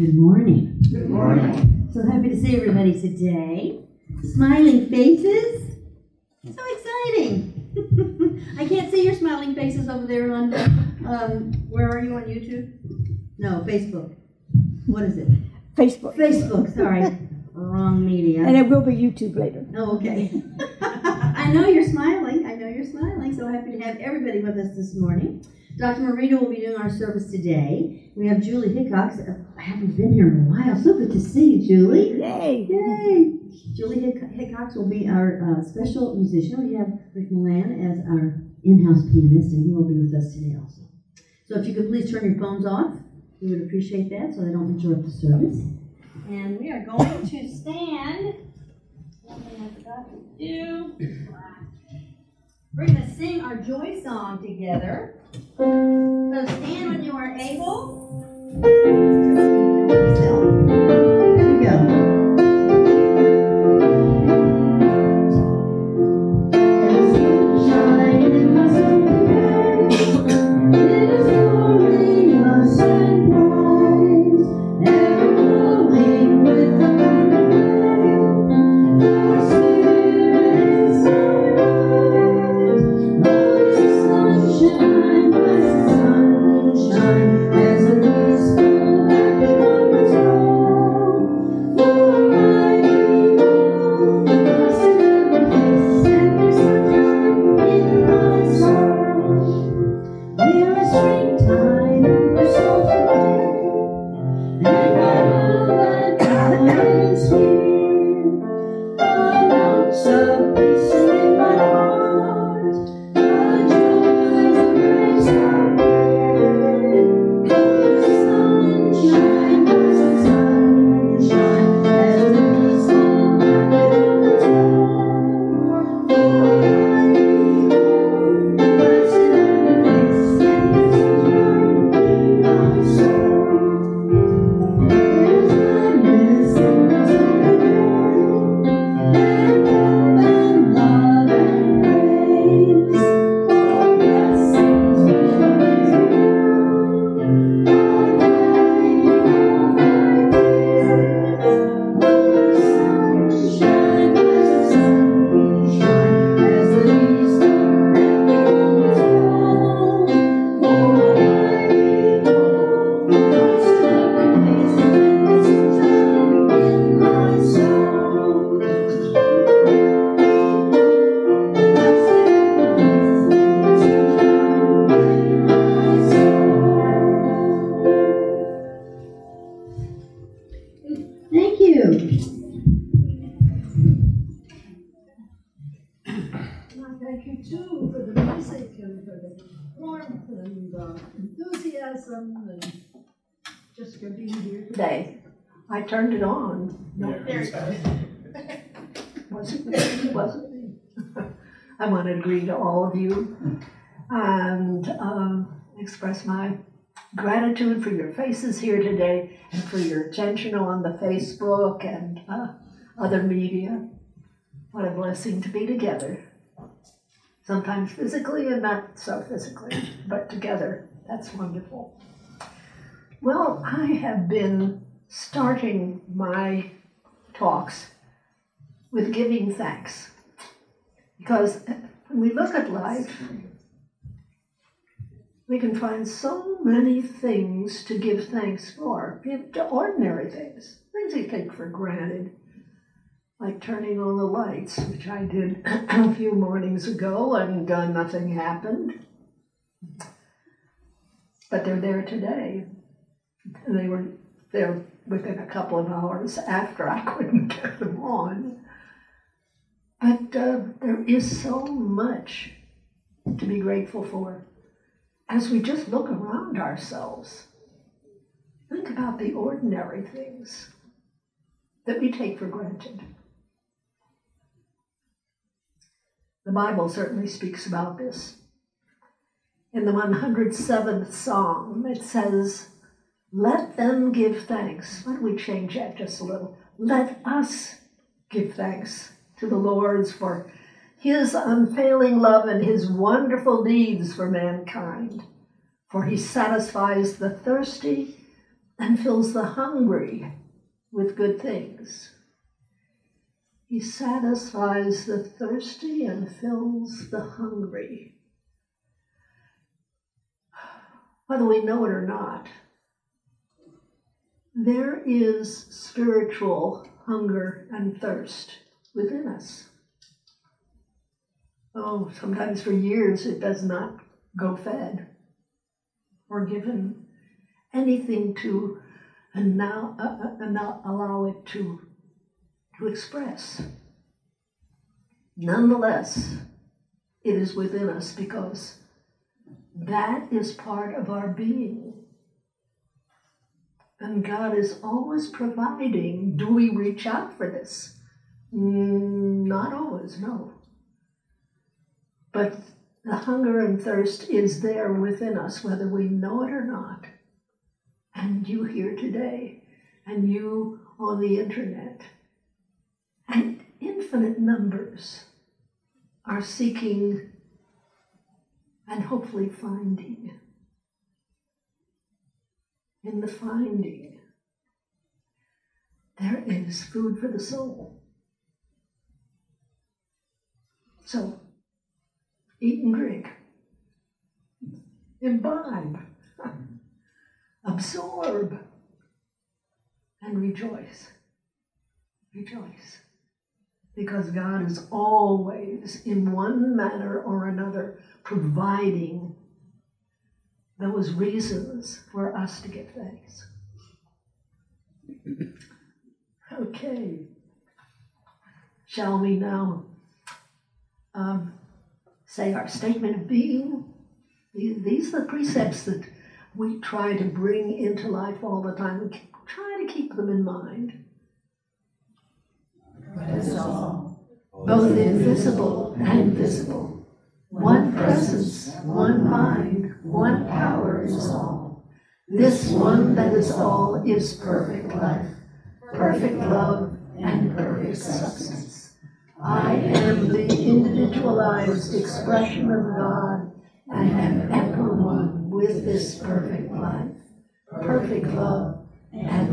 Good morning. Good morning. So happy to see everybody today. Smiling faces. So exciting. I can't see your smiling faces over there on, um, where are you on YouTube? No, Facebook. What is it? Facebook. Facebook, sorry. Wrong media. And it will be YouTube later. Oh, okay. I know you're smiling. I know you're smiling. So happy to have everybody with us this morning. Dr. Maurita will be doing our service today. We have Julee Hickcox. I haven't been here in a while. So good to see you, Julee. Yay! Yay! Julee Hick- Hickcox will be our uh, special musician. We have Rick Milan as our in-house pianist, and he will be with us today also. So if you could please turn your phones off, we would appreciate that so they don't interrupt the service. And we are going to stand. One thing I forgot to do. We're going to sing our joy song together. So stand when you are able. You and um, express my gratitude for your faces here today and for your attention on the Facebook and uh, other media. What a blessing to be together. Sometimes physically and not so physically, but together. That's wonderful. Well, I have been starting my talks with giving thanks. Because we look at life, we can find so many things to give thanks for, ordinary things, things we take for granted, like turning on the lights, which I did a few mornings ago, and uh, nothing happened. But they're there today, and they were there within a couple of hours after I couldn't get them on. But uh, there is so much to be grateful for as we just look around ourselves. Think about the ordinary things that we take for granted. The Bible certainly speaks about this. In the 107th Psalm, it says, Let them give thanks. Why don't we change that just a little? Let us give thanks to the Lord's for his unfailing love and his wonderful deeds for mankind. For he satisfies the thirsty and fills the hungry with good things. He satisfies the thirsty and fills the hungry. Whether we know it or not, there is spiritual hunger and thirst within us. Oh, sometimes for years it does not go fed or given anything to and now, uh, uh, allow it to, to express. Nonetheless, it is within us because that is part of our being. And God is always providing. Do we reach out for this? Not always, no. But the hunger and thirst is there within us, whether we know it or not. And you here today, and you on the internet, and infinite numbers are seeking and hopefully finding. In the finding, there is food for the soul. So, eat and drink, imbibe, absorb, and rejoice. Rejoice. Because God is always, in one manner or another, providing those reasons for us to give thanks. Okay. Shall we now um, say our statement of being? These are the precepts that we try to bring into life all the time. We try to keep them in mind. All, Both invisible and visible. One presence, one mind, one power is all. This one that is all is perfect life, perfect love, and perfect substance. I am the individualized expression of God. And am ever one with this perfect life, perfect love, and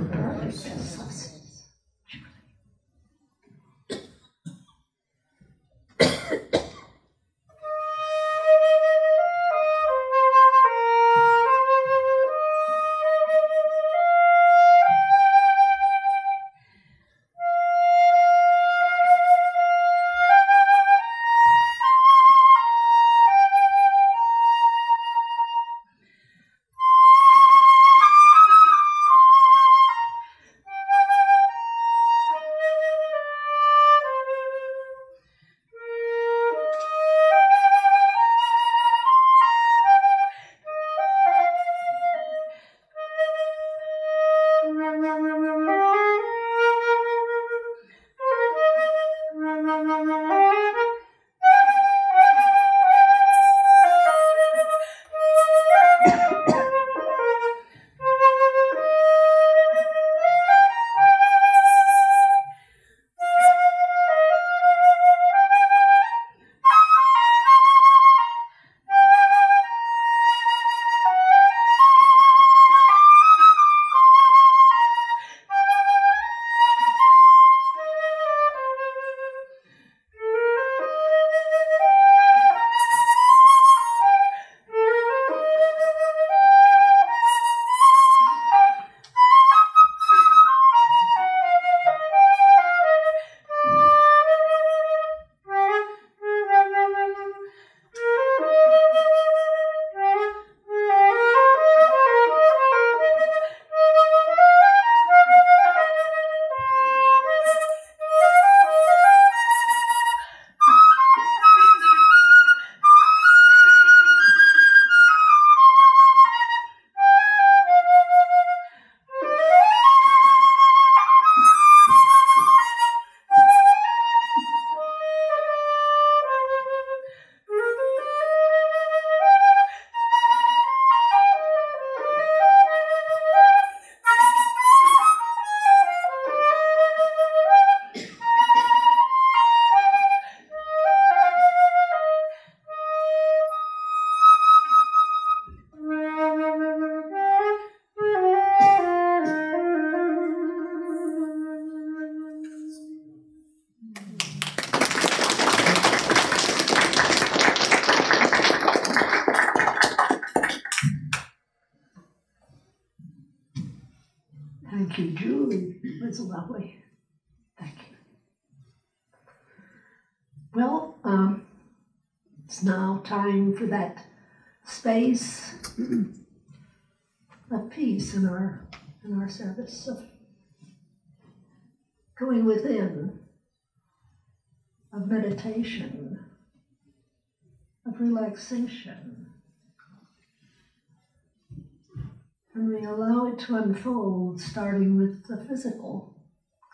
unfold, starting with the physical,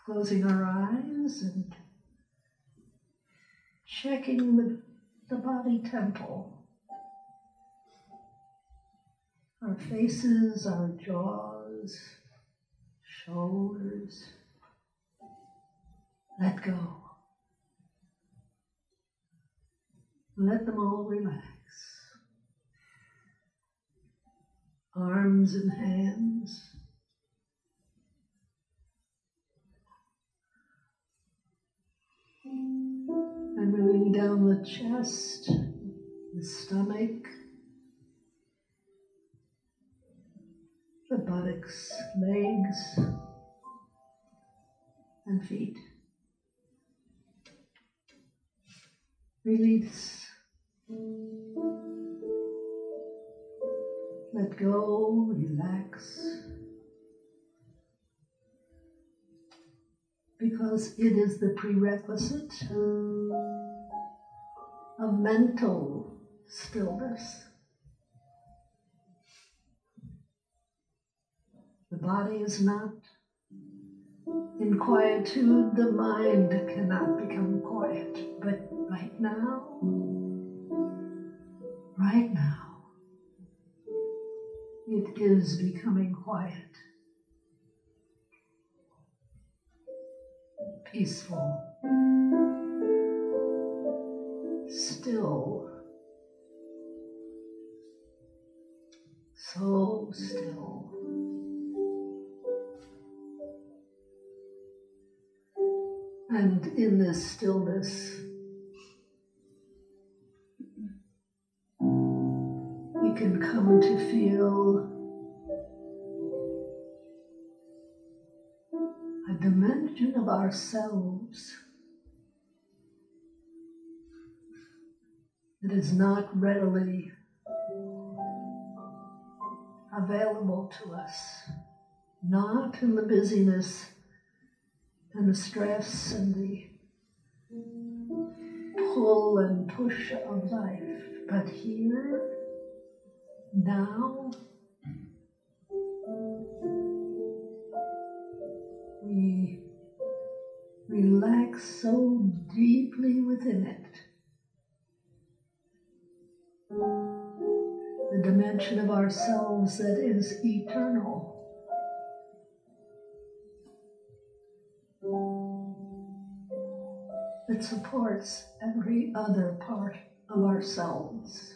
closing our eyes and checking the, the body temple. Our faces, our jaws, shoulders. Let go. Let them all relax. Arms and hands. Down the chest, the stomach, the buttocks, legs, and feet. Release. Let go, relax. Because it is the prerequisite of mental stillness. The body is not in quietude, the mind cannot become quiet. But right now, right now, it is becoming quiet, peaceful, still, so still. And in this stillness, we can come to feel a dimension of ourselves that is not readily available to us, not in the busyness and the stress and the pull and push of life. But here, now, we relax so deeply within it. The dimension of ourselves that is eternal. that supports every other part of ourselves.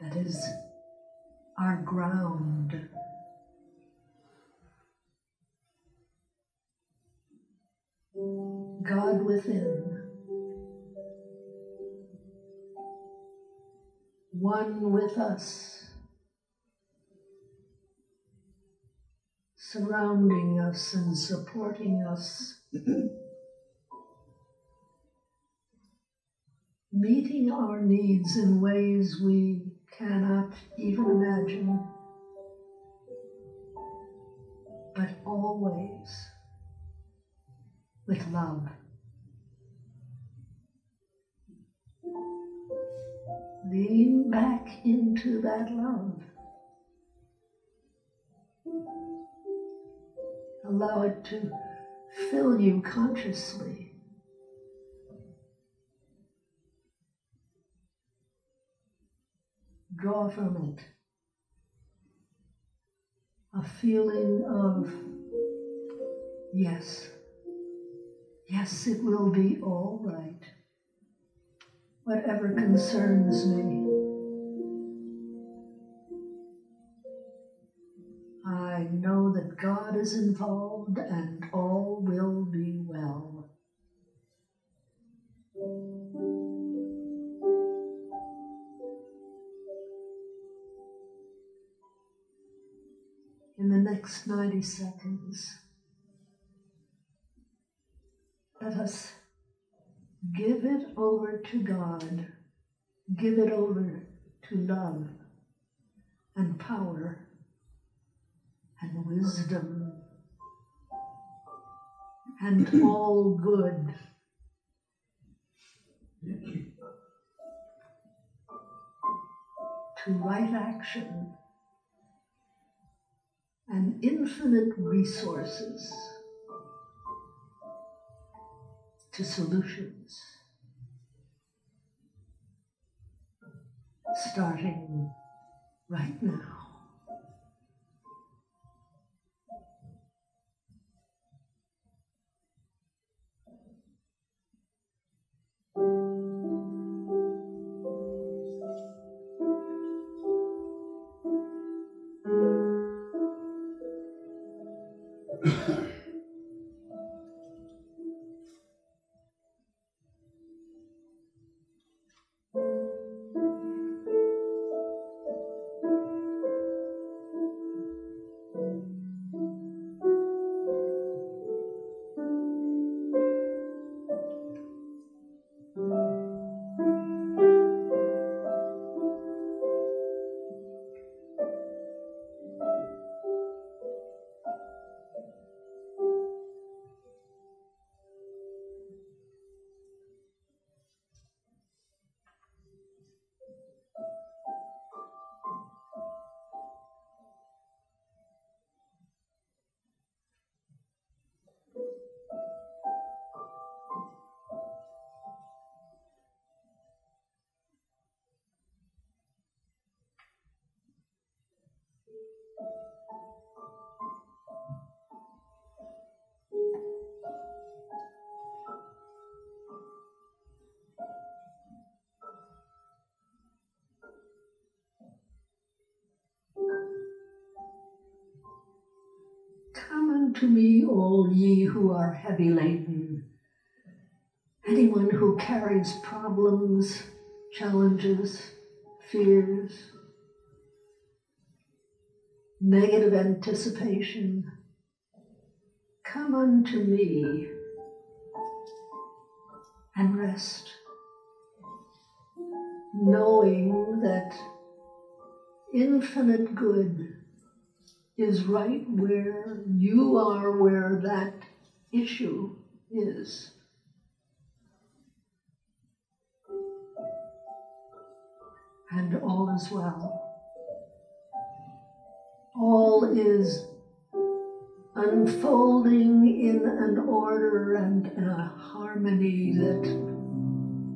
That is our ground. Within, one with us. surrounding us and supporting us, meeting our needs in ways we cannot even imagine, but always with love. Lean back into that love. Allow it to fill you consciously. Draw from it a feeling of yes, yes, it will be all right whatever concerns me. I know that God is involved and all will be well. In the next 90 seconds, let us give it over to God, give it over to love and power and wisdom and all good. To right action and infinite resources to solutions. Starting right now. ye who are heavy laden. Anyone who carries problems, challenges, fears, negative anticipation, come unto me and rest, knowing that infinite good is right where you are, where that issue is. And all is well. All is unfolding in an order and a harmony that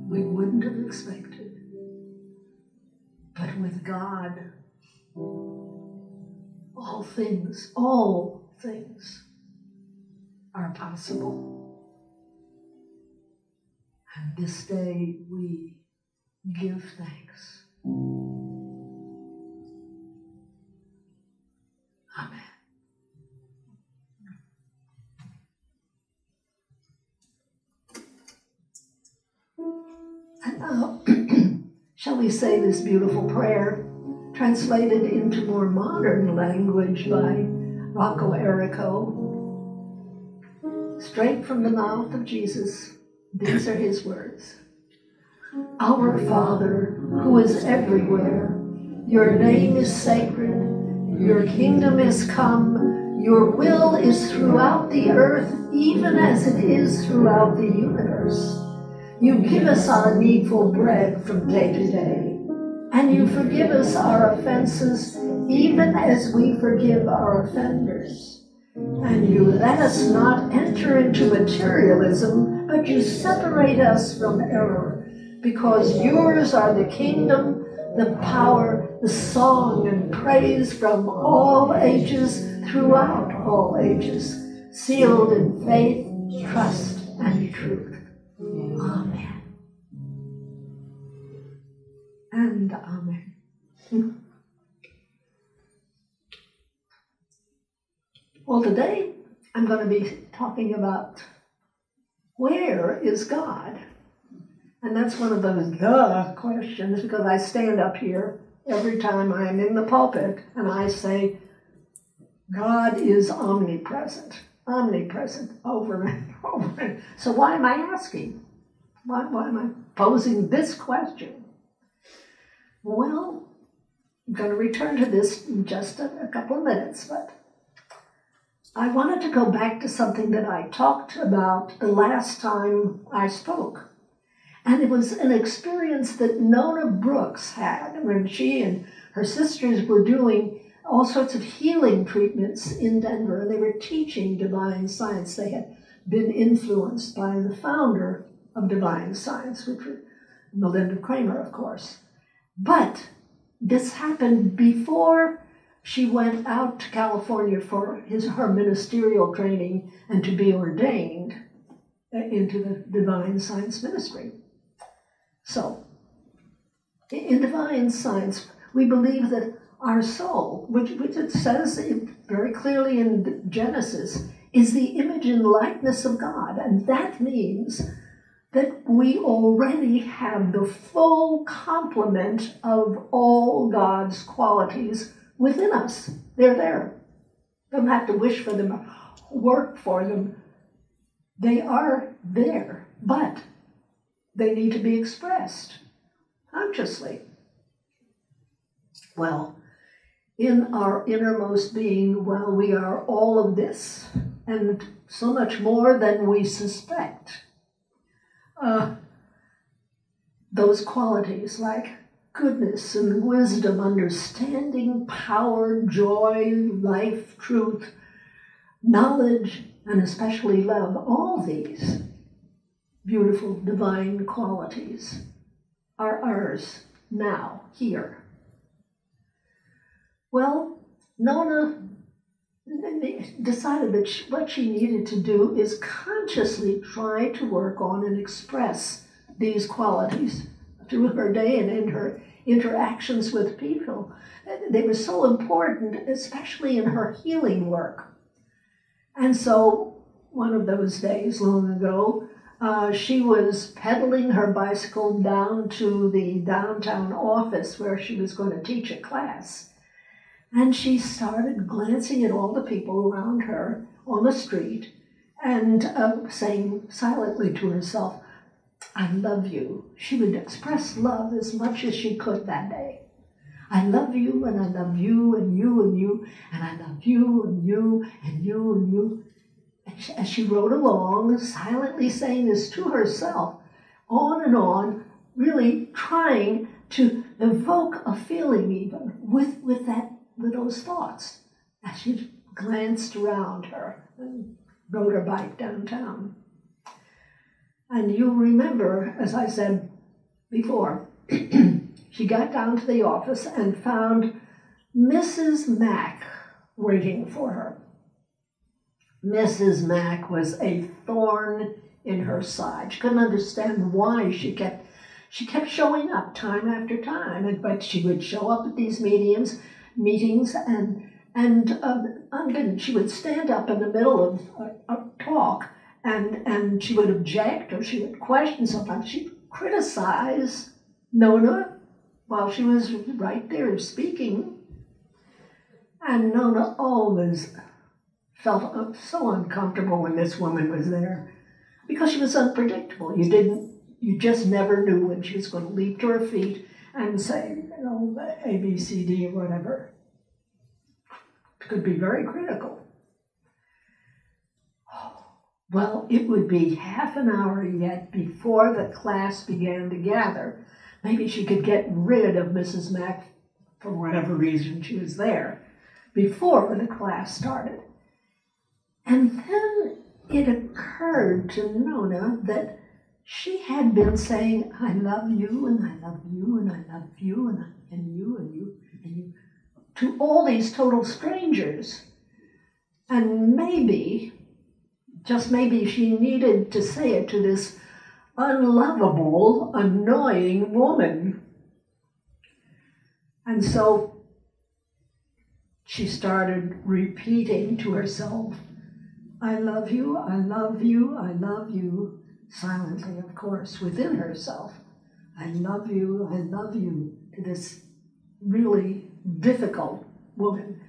we wouldn't have expected. But with God, all things, all things are possible. And this day we give thanks. Amen. And now, uh, shall we say this beautiful prayer? Translated into more modern language by Rocco Errico. Straight from the mouth of Jesus, these are his words Our Father, who is everywhere, your name is sacred, your kingdom is come, your will is throughout the earth, even as it is throughout the universe. You give us our needful bread from day to day and you forgive us our offenses, even as we forgive our offenders. And you let us not enter into materialism, but you separate us from error, because yours are the kingdom, the power, the song, and praise from all ages, throughout all ages, sealed in faith, trust, and truth. Amen. And Amen. Well, today I'm going to be talking about where is God? And that's one of those duh questions because I stand up here every time I am in the pulpit and I say, God is omnipresent, omnipresent over and over. So why am I asking? Why, why am I posing this question? Well, I'm going to return to this in just a, a couple of minutes, but I wanted to go back to something that I talked about the last time I spoke. And it was an experience that Nona Brooks had when she and her sisters were doing all sorts of healing treatments in Denver. and They were teaching divine science. They had been influenced by the founder of divine science, which was Malinda Cramer, of course. But this happened before she went out to California for his, her ministerial training and to be ordained uh, into the divine science ministry. So, in divine science, we believe that our soul, which, which it says very clearly in Genesis, is the image and likeness of God. And that means that we already have the full complement of all God's qualities within us. They're there. Don't have to wish for them, work for them. They are there, but they need to be expressed consciously. Well, in our innermost being, well, we are all of this and so much more than we suspect. Uh, those qualities like goodness and wisdom, understanding, power, joy, life, truth, knowledge, and especially love, all these beautiful divine qualities are ours now, here. Well, Nona decided that she, what she needed to do is consciously try to work on and express these qualities through her day and in her interactions with people. They were so important, especially in her healing work. And so, one of those days long ago, uh, she was pedaling her bicycle down to the downtown office where she was going to teach a class. And she started glancing at all the people around her on the street and uh, saying silently to herself, I love you. She would express love as much as she could that day. I love you and I love you and you and you and I love you and you and you and you. And she, as she rode along, silently saying this to herself, on and on, really trying to evoke a feeling even with, with that with those thoughts as she glanced around her and rode her bike downtown. And you remember, as I said before, she got down to the office and found Mrs. Mack waiting for her. Mrs. Mack was a thorn in her side. She couldn't understand why she kept she kept showing up time after time, and but she would show up at these meetings meetings and and um, she would stand up in the middle of a, a, talk and and she would object or she would question sometimes. She'd criticize Nona while she was right there speaking. And Nona always felt so uncomfortable when this woman was there because she was unpredictable. You didn't you just never knew when she was going to leap to her feet and say, know, A, B, C, D, whatever. It could be very critical. Well, it would be half an hour yet before the class began to gather. Maybe she could get rid of Mrs. Mack for whatever reason she was there before the class started. And then it occurred to Nona that she had been saying, I love you, and I love you, and I love you, and, I, and you, and you, and you, to all these total strangers. And maybe, just maybe, she needed to say it to this unlovable, annoying woman. And so she started repeating to herself, I love you, I love you, I love you silently, of course, within herself. I love you, I love you, this really difficult woman.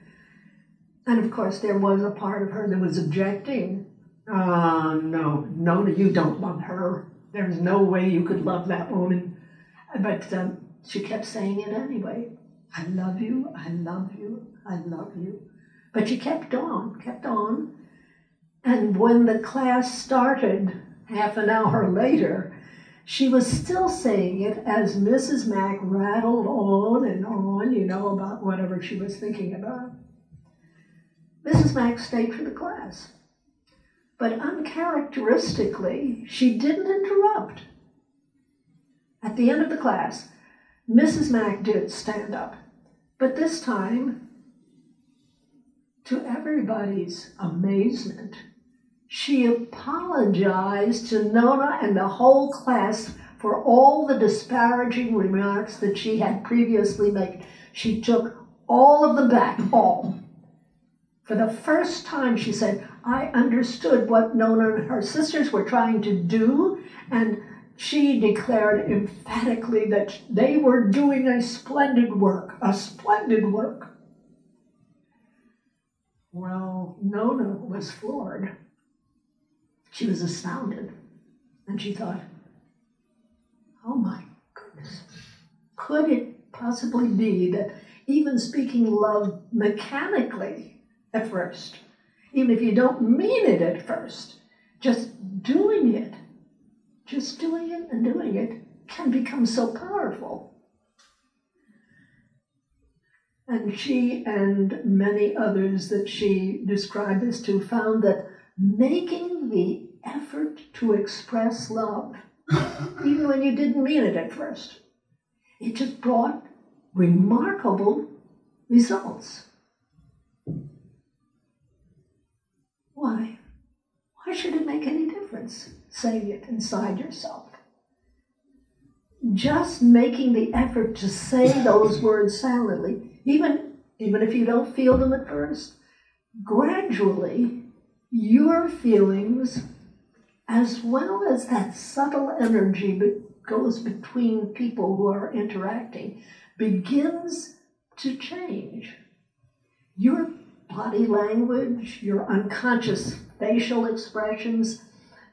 And of course, there was a part of her that was objecting. Ah, no, no, you don't love her. There's no way you could love that woman. But um, she kept saying it anyway. I love you, I love you, I love you. But she kept on, kept on. And when the class started half an hour later, she was still saying it as Mrs. Mack rattled on and on, you know, about whatever she was thinking about. Mrs. Mack stayed for the class. But uncharacteristically, she didn't interrupt. At the end of the class, Mrs. Mack did stand up, but this time, to everybody's amazement, she apologized to Nona and the whole class for all the disparaging remarks that she had previously made. She took all of them back, all. For the first time, she said, I understood what Nona and her sisters were trying to do, and she declared emphatically that they were doing a splendid work, a splendid work. Well, Nona was floored. She was astounded. And she thought, oh my goodness, could it possibly be that even speaking love mechanically at first, even if you don't mean it at first, just doing it just doing it and doing it can become so powerful. And she and many others that she described this to found that making the effort to express love, even when you didn't mean it at first, it just brought remarkable results. Why? Why should it make any difference? saying it inside yourself. Just making the effort to say those words silently, even, even if you don't feel them at first, gradually your feelings, as well as that subtle energy that goes between people who are interacting, begins to change. Your body language, your unconscious facial expressions,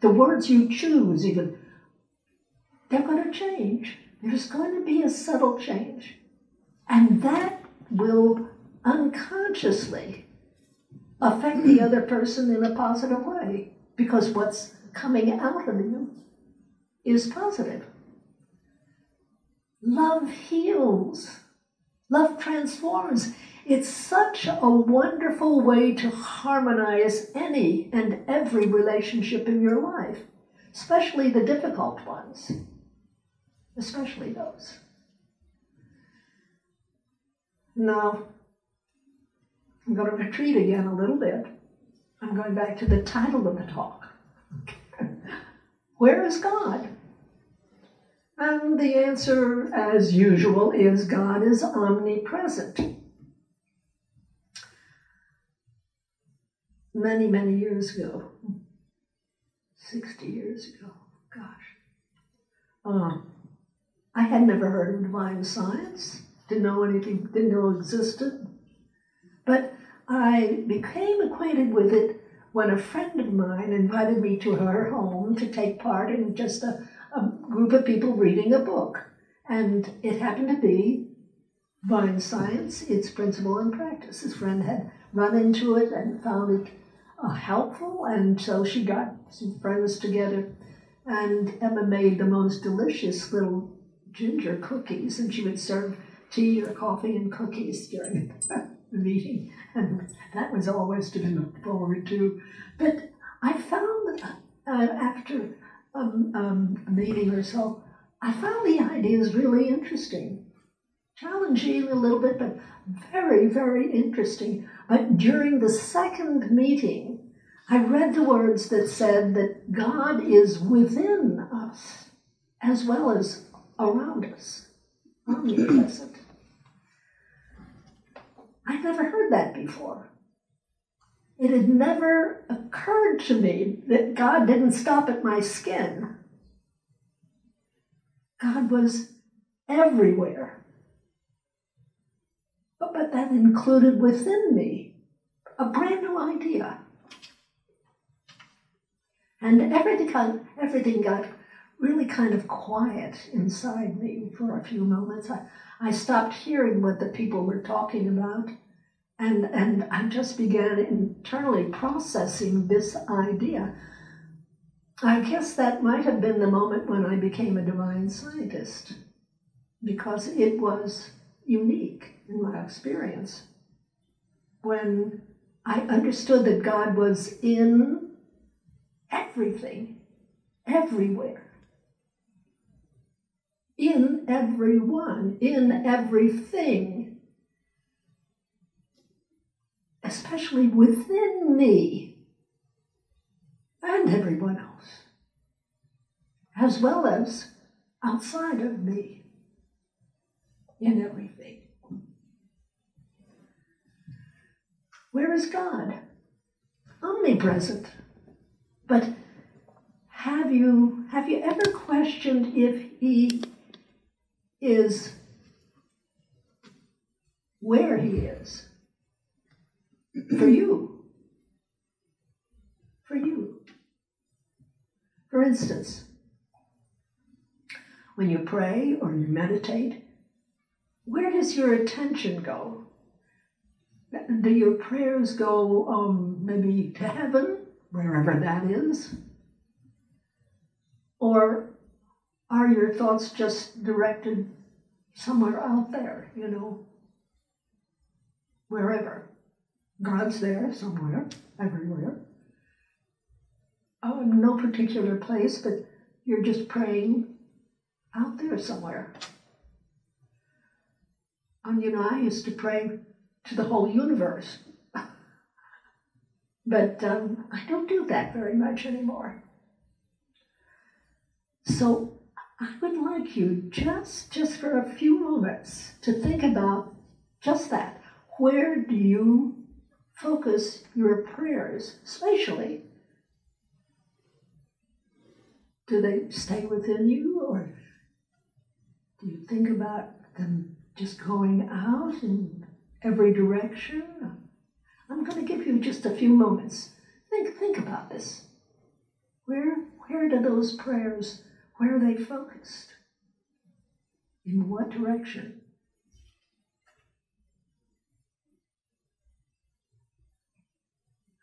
the words you choose, even, they're going to change. There's going to be a subtle change. And that will unconsciously affect the other person in a positive way because what's coming out of you is positive. Love heals, love transforms. It's such a wonderful way to harmonize any and every relationship in your life, especially the difficult ones, especially those. Now, I'm going to retreat again a little bit. I'm going back to the title of the talk. Where is God? And the answer, as usual, is God is omnipresent. many, many years ago, 60 years ago, gosh. Uh, I had never heard of divine science, didn't know anything, didn't know it existed. But I became acquainted with it when a friend of mine invited me to her home to take part in just a, a group of people reading a book. And it happened to be Divine Science, its principle and practice. His friend had run into it and found it uh, helpful, and so she got some friends together, and Emma made the most delicious little ginger cookies, and she would serve tea or coffee and cookies during meeting, and that was always to be looked forward to. But I found uh, after um, um, a meeting or so, I found the ideas really interesting, challenging a little bit, but very, very interesting. But during the second meeting, I read the words that said that God is within us as well as around us, omnipresent. I'd never heard that before. It had never occurred to me that God didn't stop at my skin. God was everywhere oh, but that included within me a brand new idea. And everything got, everything got really kind of quiet inside me for a few moments. I, I stopped hearing what the people were talking about, and, and I just began internally processing this idea. I guess that might have been the moment when I became a divine scientist, because it was unique in my experience. When I understood that God was in everything, everywhere, in everyone, in everything, especially within me and everyone else, as well as outside of me, in everything. Where is God? Omnipresent. But have you have you ever questioned if he is where he is for you? For you. For instance, when you pray or you meditate, where does your attention go? Do your prayers go um, maybe to heaven, wherever that is? Or are your thoughts just directed somewhere out there, you know? Wherever. God's there somewhere, everywhere. Oh, no particular place, but you're just praying out there somewhere. And you know, I used to pray to the whole universe. but um, I don't do that very much anymore. So I would like you just just for a few moments to think about just that. Where do you focus your prayers spatially? Do they stay within you or do you think about them just going out in every direction? I'm going to give you just a few moments. Think think about this. Where where do those prayers where are they focused? In what direction?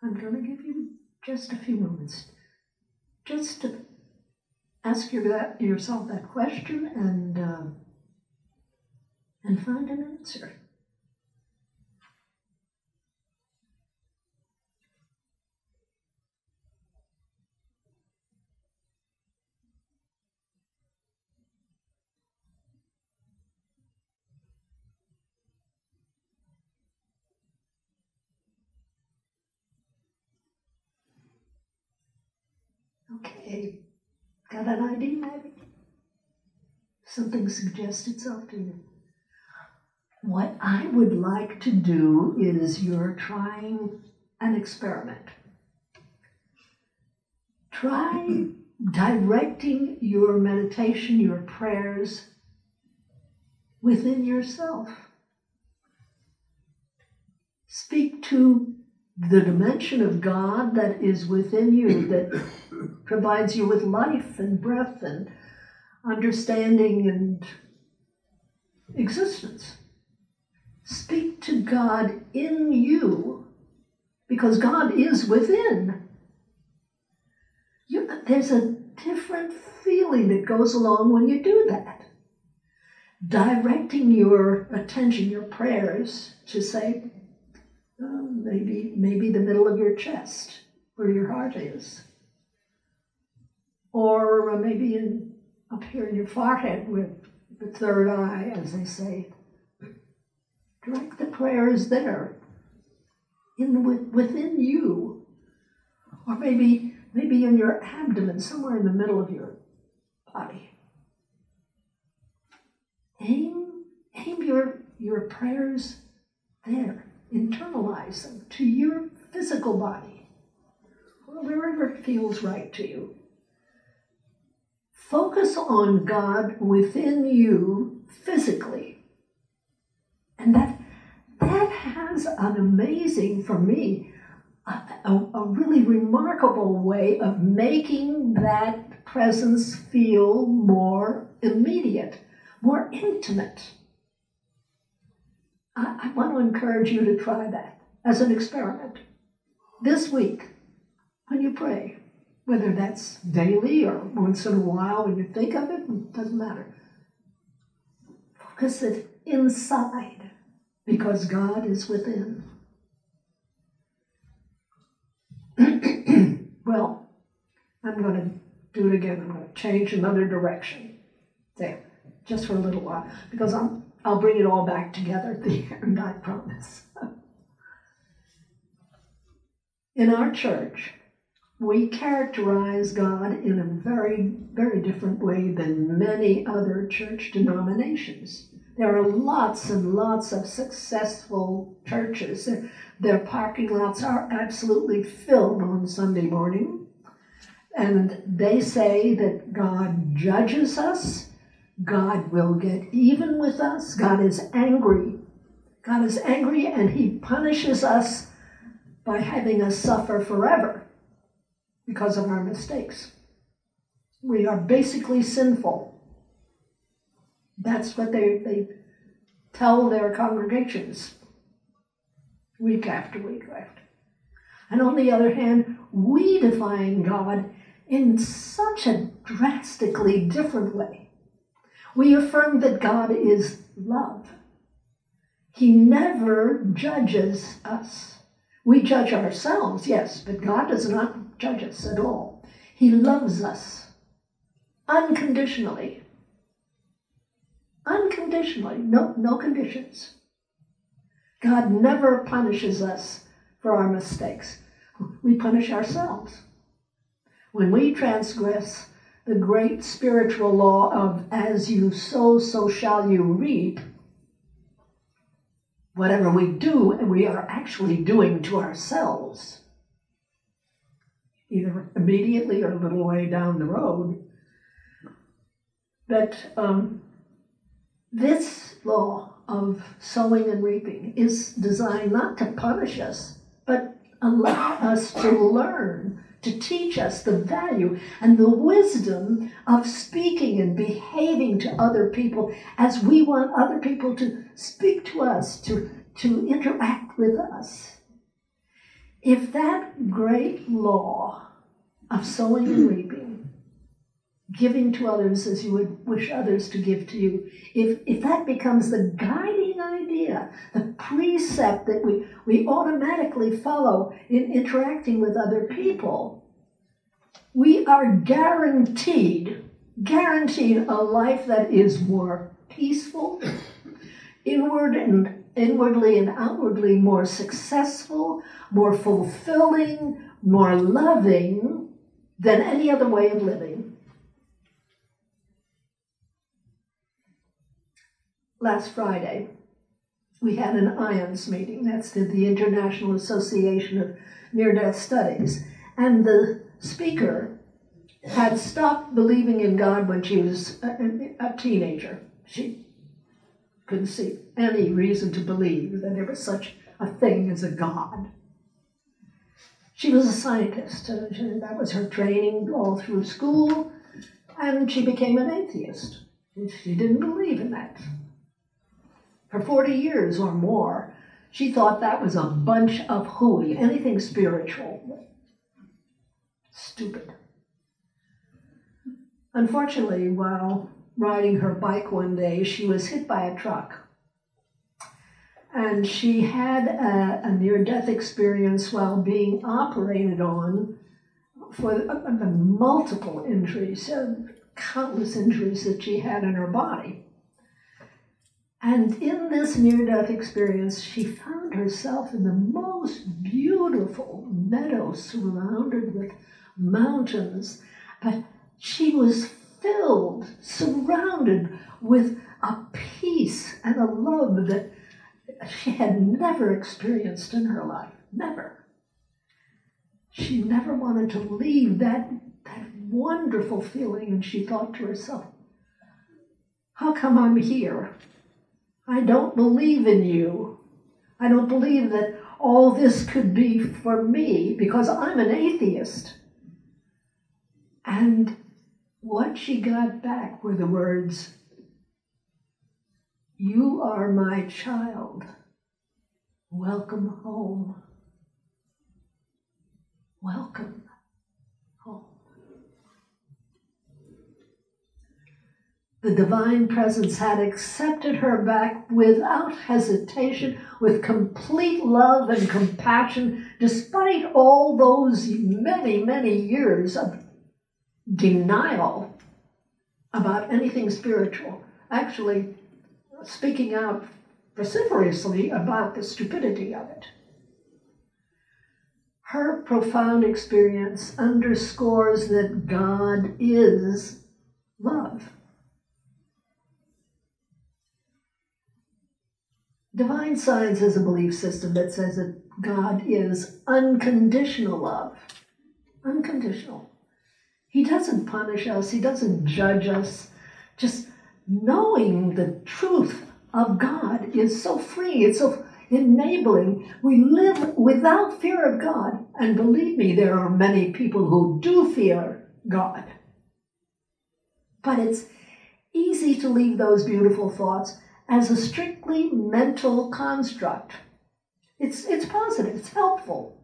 I'm going to give you just a few moments just to ask your, yourself that question and, uh, and find an answer. Okay, got an idea maybe? Something suggests itself to you. What I would like to do is you're trying an experiment. Try directing your meditation, your prayers within yourself. Speak to the dimension of God that is within you, that provides you with life and breath and understanding and existence. Speak to God in you because God is within. You, there's a different feeling that goes along when you do that. Directing your attention, your prayers to say, uh, maybe, maybe the middle of your chest where your heart is. Or maybe in, up here in your forehead with the third eye, as they say. Direct the prayers there, in within you, or maybe maybe in your abdomen, somewhere in the middle of your body. Aim aim your your prayers there internalize them to your physical body, or wherever it feels right to you. Focus on God within you physically. And that, that has an amazing, for me, a, a, really remarkable way of making that presence feel more immediate, more intimate. I, I want to encourage you to try that as an experiment this week when you pray, whether that's daily or once in a while when you think of it, it doesn't matter. Focus it inside because God is within. well, I'm going to do it again. I'm going to change another direction. There, just for a little while, because I'm, I'll bring it all back together at the end, I promise. In our church, we characterize God in a very, very different way than many other church denominations. There are lots and lots of successful churches. Their, parking lots are absolutely filled on Sunday morning. And they say that God judges us, God will get even with us, God is angry. God is angry and He punishes us by having us suffer forever because of our mistakes. We are basically sinful. That's what they, they tell their congregations week after week after. And on the other hand, we define God in such a drastically different way. We affirm that God is love. He never judges us. We judge ourselves, yes, but God does not judge us at all. He loves us unconditionally. Unconditionally, no, no conditions. God never punishes us for our mistakes. We punish ourselves. When we transgress the great spiritual law of as you sow, so shall you reap, whatever we do, we are actually doing to ourselves, either immediately or a little way down the road. But um, this law of sowing and reaping is designed not to punish us, but allow us to learn, to teach us the value and the wisdom of speaking and behaving to other people as we want other people to speak to us, to, to interact with us. If that great law of sowing and reaping, giving to others as you would wish others to give to you, if, if that becomes the guiding idea, the precept that we, we automatically follow in interacting with other people, we are guaranteed, guaranteed a life that is more peaceful, inward and inwardly and outwardly more successful, more fulfilling, more loving than any other way of living. Last Friday, we had an IANDS meeting. That's the, the International Association of Near Death Studies. And the speaker had stopped believing in God when she was a, a teenager. She couldn't see any reason to believe that there was such a thing as a God. She was a scientist, and that was her training all through school, and she became an atheist. She didn't believe in that. For 40 years or more, she thought that was a bunch of hooey, anything spiritual. Stupid. Unfortunately, while riding her bike one day, she was hit by a truck. And she had a, a near death experience while being operated on for the multiple injuries, uh, countless injuries that she had in her body. And in this near death experience, she found herself in the most beautiful meadow surrounded with mountains, but she was filled, surrounded with a peace and a love that she had never experienced in her life. Never. She never wanted to leave that, that wonderful feeling, and she thought to herself, How come I'm here? I don't believe in you. I don't believe that all this could be for me because I'm an atheist. And what she got back were the words, You are my child. Welcome home. Welcome home. The divine presence had accepted her back without hesitation, with complete love and compassion, despite all those many, many years of denial about anything spiritual. Actually, speaking out vociferously about the stupidity of it. Her profound experience underscores that God is love. Divine Science is a belief system that says that God is unconditional love. Unconditional. He doesn't punish us, He doesn't judge us. Just knowing the truth of God is so free, it's so enabling. We live without fear of God. And believe me, there are many people who do fear God. But it's easy to leave those beautiful thoughts as a strictly mental construct. It's, it's positive, it's helpful.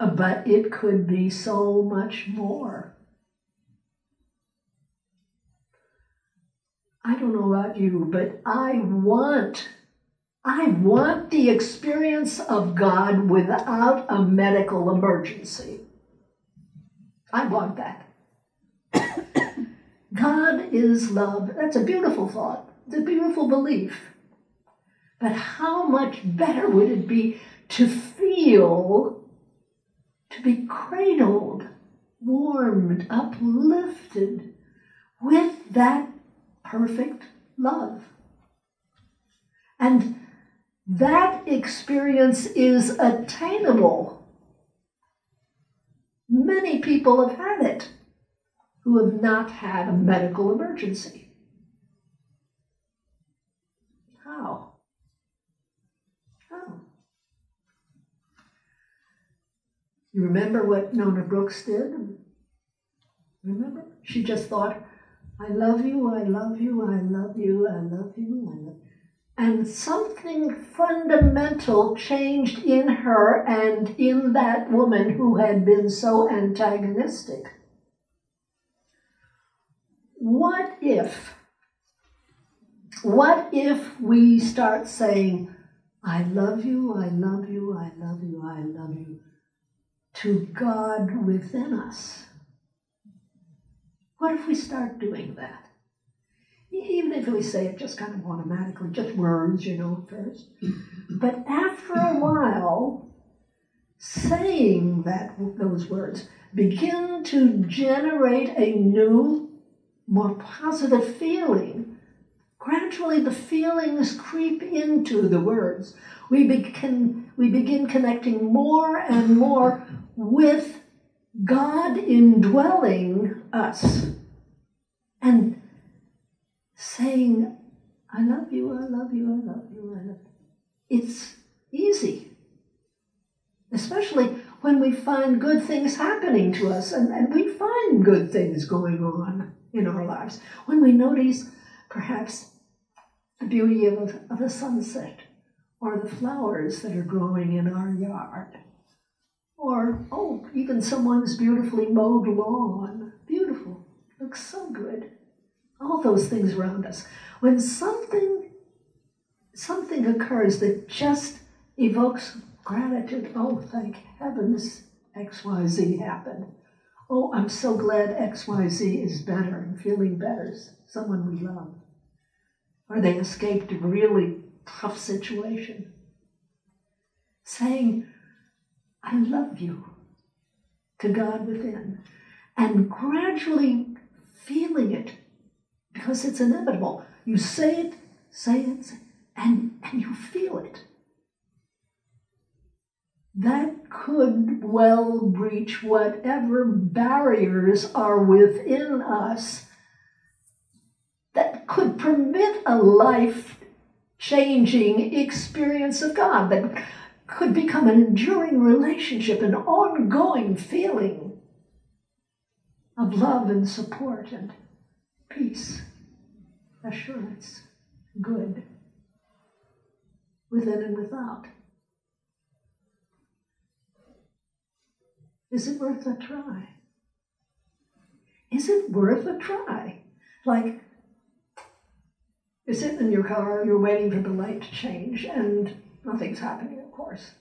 But it could be so much more. I don't know about you, but I want, I want the experience of God without a medical emergency. I want that. God is love. That's a beautiful thought. It's a beautiful belief. But how much better would it be to feel, be cradled, warmed, uplifted with that perfect love? And that experience is attainable. Many people have had it who have not had a medical emergency. How? How? You remember what Nona Brooks did? Remember? She just thought, I love you, I love you, I love you, I love you, I love you. And something fundamental changed in her and in that woman who had been so antagonistic. What if, what if we start saying, I love you, I love you, I love you, I love you, to God within us? What if we start doing that? Even if we say it just kind of automatically, just words, you know, first. But after a while, saying that those words begin to generate a new more positive feeling. Gradually, the feelings creep into the words. We begin, we begin connecting more and more with God indwelling us and saying, I love you, I love you, I love you, I love you. It's easy, especially when we find good things happening to us, and, and we find good things going on in our lives. When we notice perhaps the beauty of a, of a sunset or the flowers that are growing in our yard. Or, oh, even someone's beautifully mowed lawn. Beautiful. Looks so good. All those things around us. When something something occurs that just evokes gratitude, oh, thank heavens XYZ happened. Oh, I'm so glad XYZ is better and feeling better, someone we love. Or they escaped a really tough situation. Saying, I love you to God within. And gradually feeling it because it's inevitable. You say it, say it, and, and you feel it that could well breach whatever barriers are within us that could permit a life changing experience of God that could become an enduring relationship, an ongoing feeling of love and support and peace, assurance, good, within and without. Is it worth a try? Is it worth a try? Like, you're sitting in your car, you're waiting for the light to change, and nothing's happening, of course.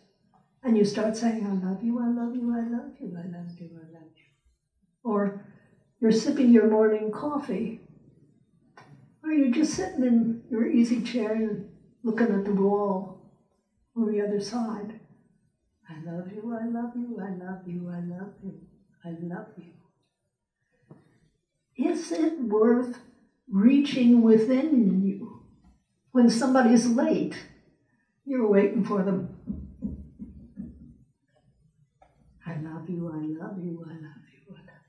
And you start saying, I love you, I love you, I love you, I love you, I love you. Or you're sipping your morning coffee, or you're just sitting in your easy chair and looking at the wall on the other side. I love you, I love you, I love you, I love you, I love you. Is it worth reaching within you when somebody's late? You're waiting for them. I love you, I love you, I love you, I love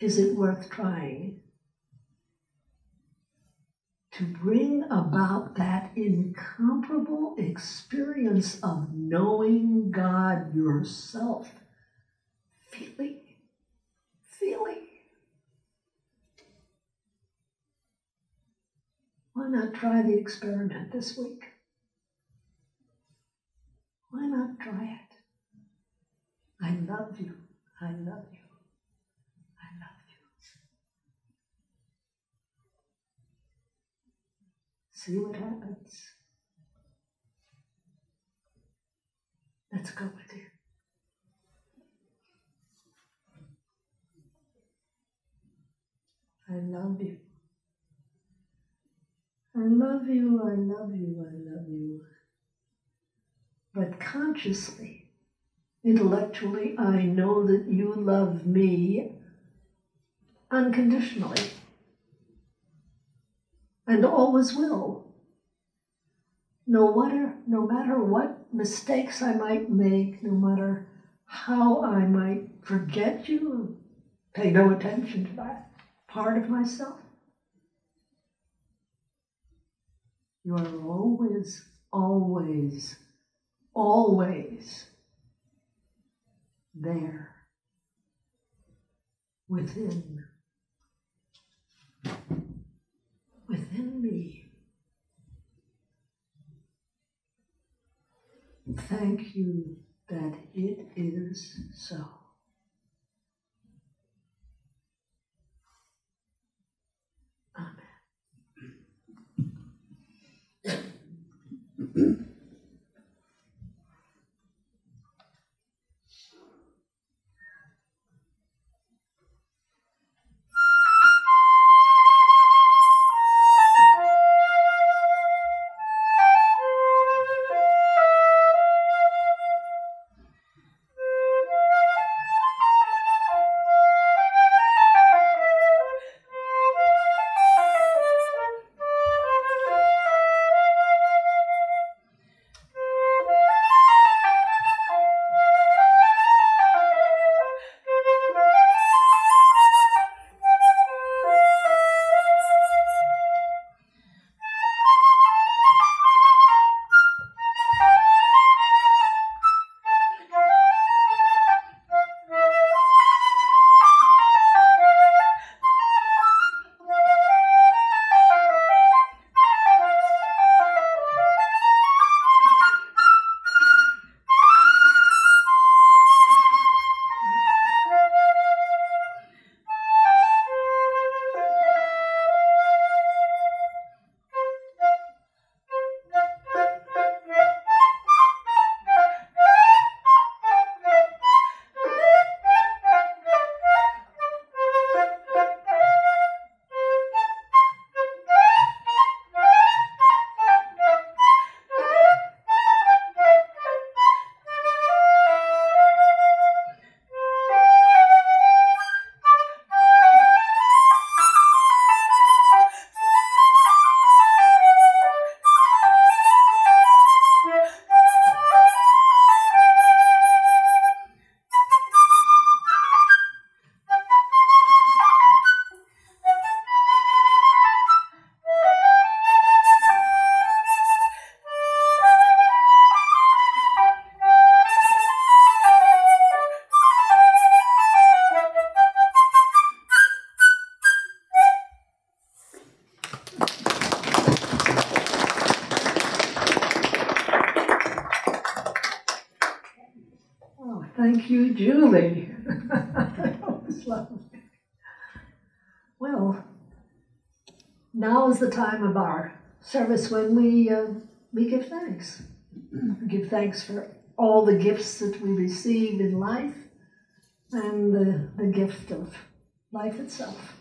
you. Is it worth trying? to bring about that incomparable experience of knowing God yourself, feeling, feeling. Why not try the experiment this week? Why not try it? I love you. I love you. I love you. See what happens. Let's go with you. I love you. I love you, I love you, I love you. But consciously, intellectually, I know that you love me unconditionally and always will. No matter, no matter what mistakes I might make, no matter how I might forget you, pay no attention to that part of myself. You are always, always, always there within within me. Thank you that it is so. Amen. Service when we, uh, we give thanks. We give thanks for all the gifts that we receive in life and the, the gift of life itself.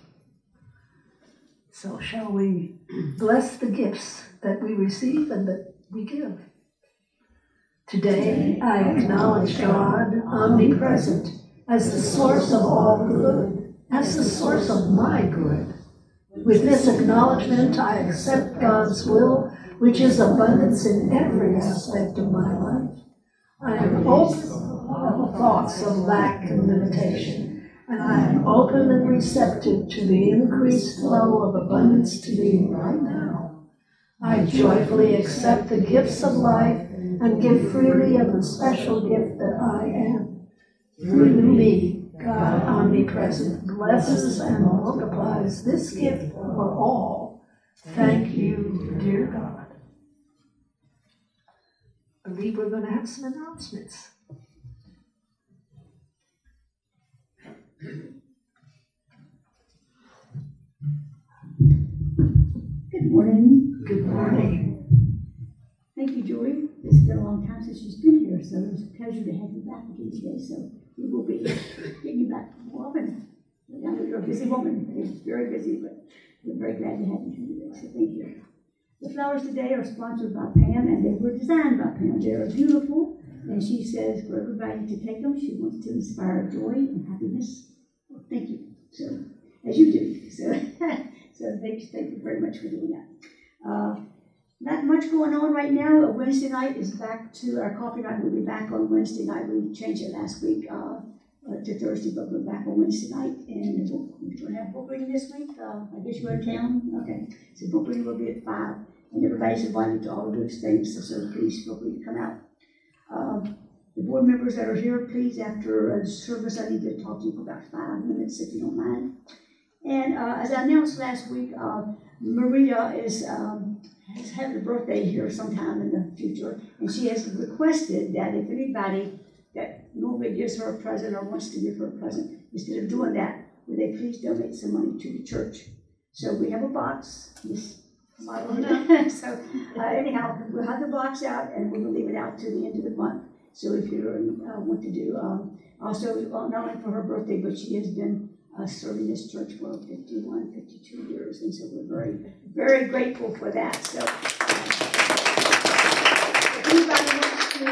So shall we bless the gifts that we receive and that we give? Today I acknowledge God omnipresent as the source of all good, as the source of my good. With this acknowledgement, I accept God's will, which is abundance in every aspect of my life. I am open to thoughts of lack and limitation, and I am open and receptive to the increased flow of abundance to me right now. I joyfully accept the gifts of life and give freely of the special gift that I am. Through me, God omnipresent blesses and multiplies this gift for all. Thank you, dear God. I believe we're going to have some announcements. Good morning. Good morning. Thank you, Joy. It's been a long time since you've been here, so it's a pleasure to have you back again today. So we will be getting back more often. I know you're a busy woman, very busy, but we're very glad to have you here so thank you. The flowers today are sponsored by Pam, and they were designed by Pam. They are beautiful, and she says for everybody to take them, she wants to inspire joy and happiness. Well, thank you. So, as you do. So, so thank you, thank you very much for doing that. Uh, not much going on right now. Uh, Wednesday night is back to our coffee night. We'll be back on Wednesday night. We changed it last week uh, uh, to Thursday, but we're back on Wednesday night. And we're going to have book reading this week. Uh, I guess you're in town. Okay. So book reading will be at 5. And everybody's invited to all those things. So, so please feel free to come out. Um, the board members that are here, please, after uh, service, I need to talk to you for about five minutes if you don't mind. And uh, as I announced last week, uh, Maria is um, has had a birthday here sometime in the future, and she has requested that if anybody that normally gives her a present or wants to give her a present, instead of doing that, would they please donate some money to the church? So we have a box. Marlon. so uh, anyhow, we'll have the box out, and we'll leave it out to the end of the month. So if you uh, want to do, um, also well, not only for her birthday, but she has been uh, serving this church for 51, 52 years, and so we're very, very grateful for that. So, uh, if anybody wants to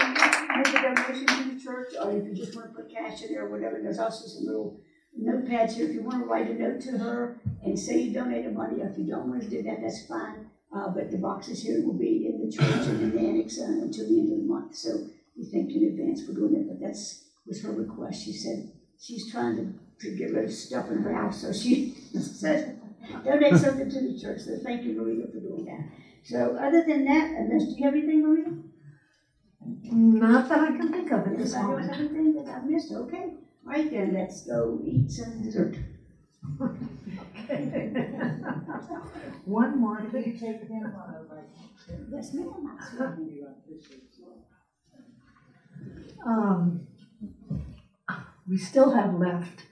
make a donation to the church, or if you just want to put cash in there or whatever, there's also some little notepads here. If you want to write a note to her and say you donated money, if you don't want to do that, that's fine. Uh, but the boxes here will be in the church and in the annex uh, until the end of the month. So we thank you in advance for doing it. But that's was her request. She said she's trying to to get rid of stuff in her house, so she said, donate something to the church. So thank you, Maria, for doing that. So other than that, unless, do you have anything, Maria? Not that I can think of at this Anybody else have moment. anything that I've missed? Okay. All right then, let's go eat some dessert. One more thing. Yes, ma'am. Um, we still have left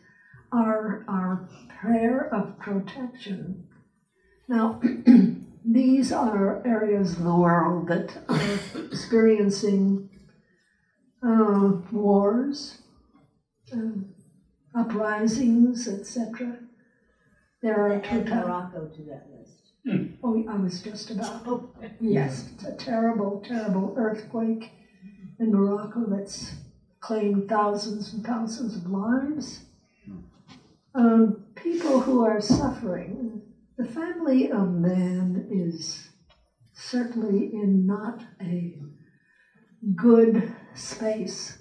our, our prayer of protection. Now, these are areas of the world that are experiencing uh, wars, um, uprisings, etc. There are Add total- Morocco to that list. Oh, I was just about, oh, yes, it's a terrible, terrible earthquake in Morocco that's claimed thousands and thousands of lives. Um, people who are suffering, the family of man is certainly in not a good space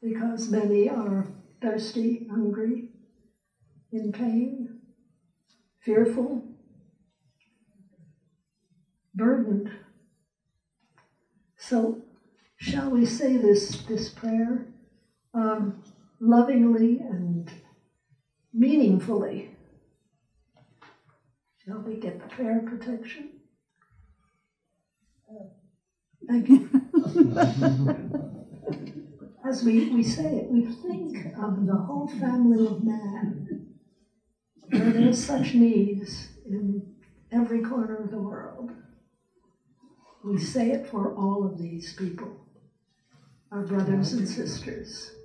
because many are thirsty, hungry, in pain, fearful, burdened. So, shall we say this, this prayer um, lovingly and meaningfully? Shall we get the prayer protection? Uh, thank you. as we, we say it, we think of the whole family of man. Where there's such needs in every corner of the world. We say it for all of these people, our brothers and sisters.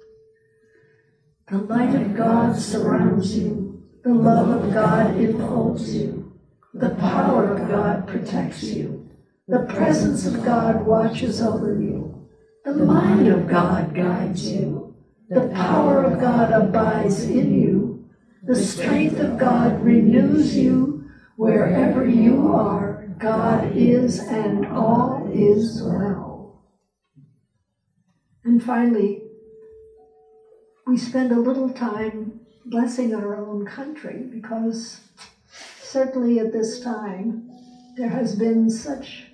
The light of God surrounds you, the love of God enfolds you, the power of God protects you, the presence of God watches over you, the mind of God guides you, the power of God abides in you, the strength of God renews you. Wherever you are. God is, and all is well. And finally, we spend a little time blessing our own country because certainly at this time there has been such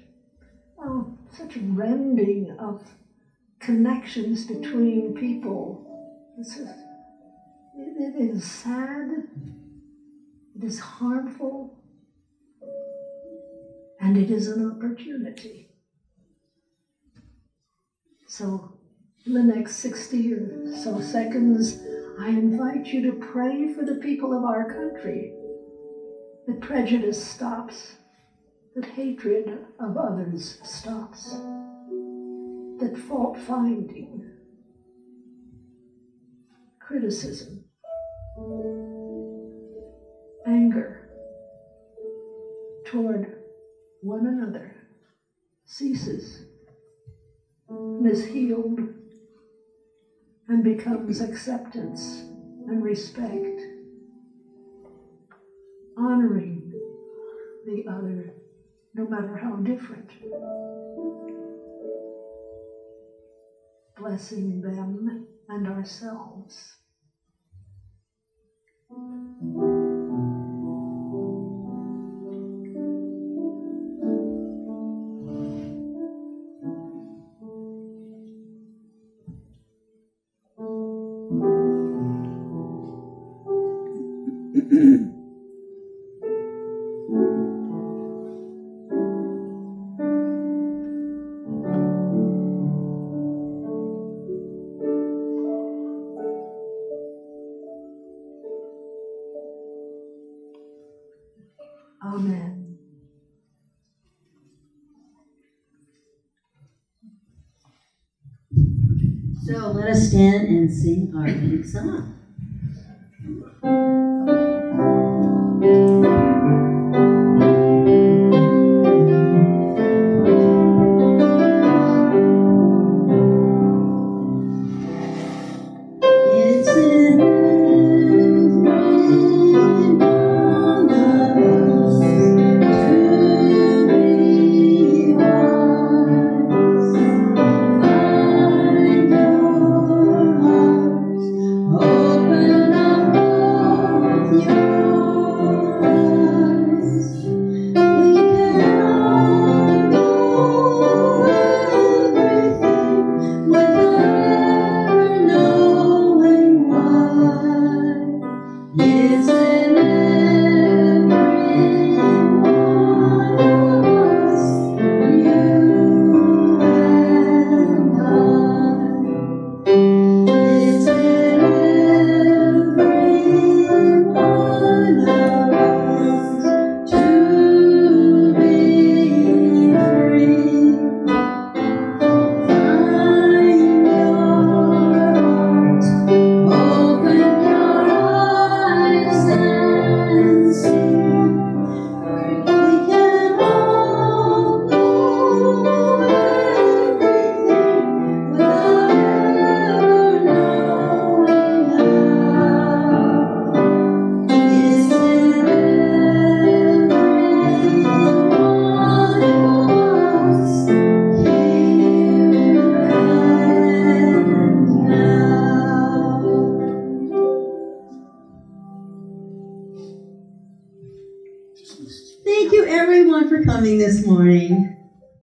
oh, such rending of connections between people. This is, it, it is sad, it is harmful, and it is an opportunity. So in the next 60 or so seconds, I invite you to pray for the people of our country. That prejudice stops, that hatred of others stops, that fault finding, criticism, anger toward one another ceases and is healed and becomes acceptance and respect, honoring the other, no matter how different, blessing them and ourselves. And sing our opening song.